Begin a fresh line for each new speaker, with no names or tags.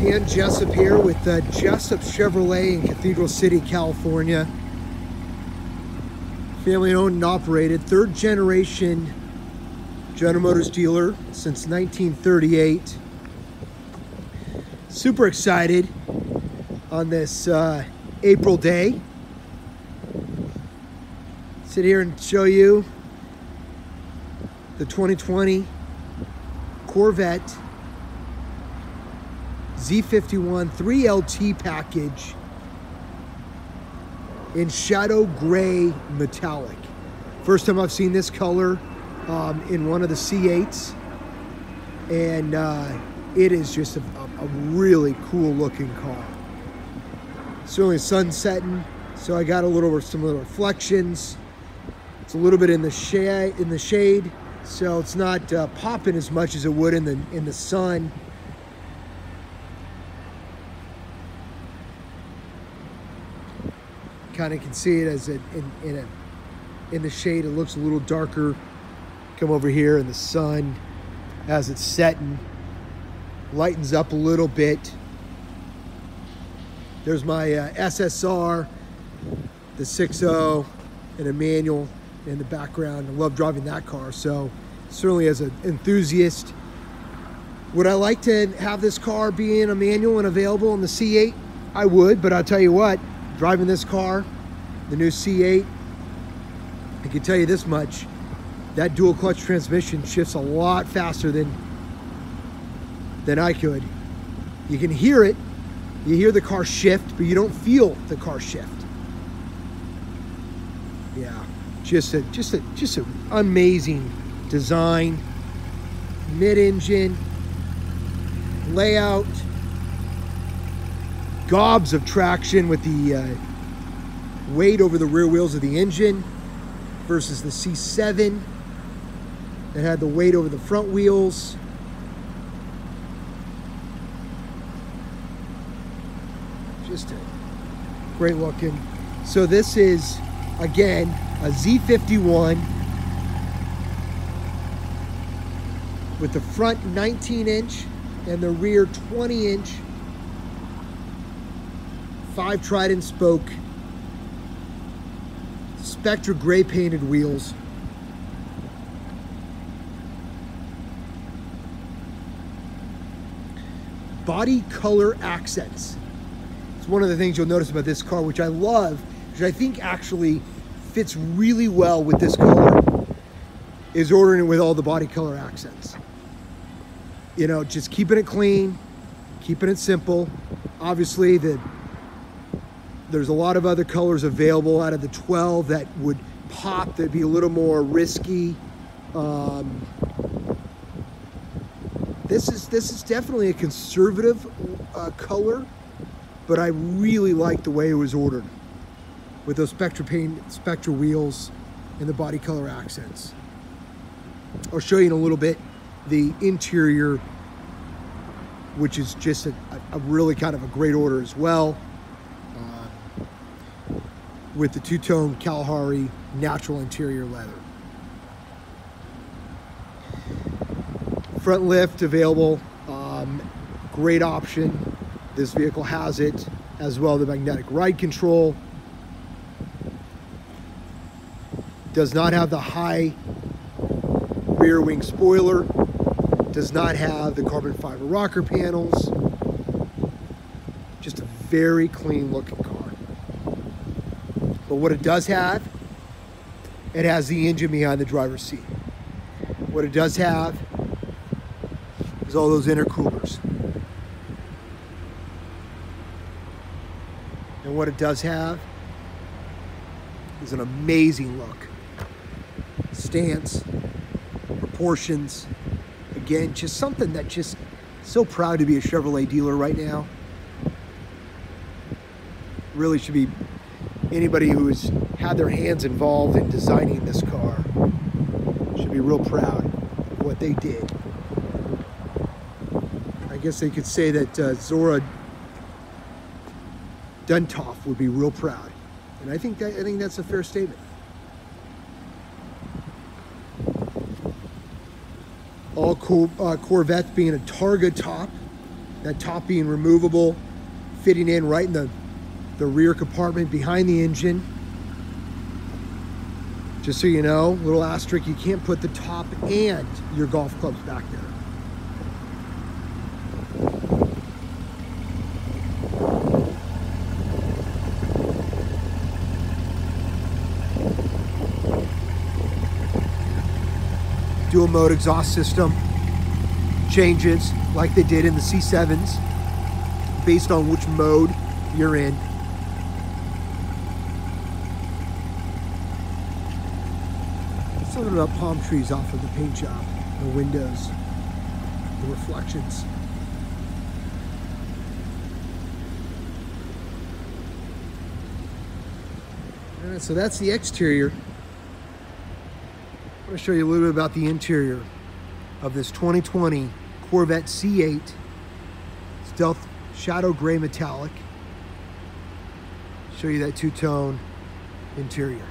Dan Jessup here with uh, Jessup Chevrolet in Cathedral City, California. Family owned and operated, third generation General Motors dealer since 1938. Super excited on this uh, April day. Sit here and show you the 2020 Corvette Z51 3LT package in shadow gray metallic. First time I've seen this color um, in one of the C8s, and uh, it is just a, a, really cool looking car. Certainly sun setting, so I got a little some little reflections. It's a little bit in the shade, in the shade, so it's not uh, popping as much as it would in the in the sun. Kind of can see it as it in, in, a, in the shade. It looks a little darker. Come over here in the sun as it's setting. Lightens up a little bit. There's my uh, SSR, the 6.0, and a manual in the background. I love driving that car. So certainly as an enthusiast, would I like to have this car be in a manual and available in the C8? I would, but I'll tell you what, driving this car, the new C8, I can tell you this much, that dual clutch transmission shifts a lot faster than, than I could. You can hear it, you hear the car shift, but you don't feel the car shift. Yeah, just a, just a, just an amazing design, mid-engine, layout, gobs of traction with the uh, weight over the rear wheels of the engine versus the C7 that had the weight over the front wheels. Just a great looking. So this is, again, a Z51 with the front 19 inch and the rear 20 inch five Trident spoke, Spectra gray painted wheels. Body color accents. It's one of the things you'll notice about this car, which I love, which I think actually fits really well with this color, is ordering it with all the body color accents. You know, just keeping it clean, keeping it simple. Obviously, the there's a lot of other colors available out of the 12 that would pop, that'd be a little more risky. Um, this is this is definitely a conservative uh, color, but I really like the way it was ordered with those Spectra paint, Spectra wheels and the body color accents. I'll show you in a little bit the interior, which is just a, a really kind of a great order as well with the two-tone Kalahari natural interior leather. Front lift available, um, great option. This vehicle has it, as well the magnetic ride control. Does not have the high rear wing spoiler. Does not have the carbon fiber rocker panels. Just a very clean looking car. But what it does have, it has the engine behind the driver's seat. What it does have is all those intercoolers. And what it does have is an amazing look. Stance, proportions, again, just something that just so proud to be a Chevrolet dealer right now. Really should be anybody who's had their hands involved in designing this car should be real proud of what they did. I guess they could say that uh, Zora Duntov would be real proud. And I think that I think that's a fair statement. All Cor uh, Corvettes being a Targa top, that top being removable, fitting in right in the, the rear compartment behind the engine. Just so you know, little asterisk, you can't put the top and your golf clubs back there. dual mode exhaust system changes like they did in the C7s based on which mode you're in. Something about palm trees off of the paint job, the windows, the reflections. So that's the exterior. I'm going to show you a little bit about the interior of this 2020 Corvette C8 Stealth Shadow Gray Metallic. Show you that two-tone interior.